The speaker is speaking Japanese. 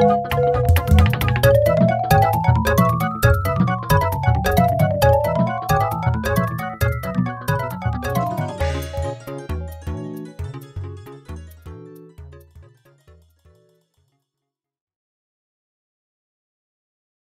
you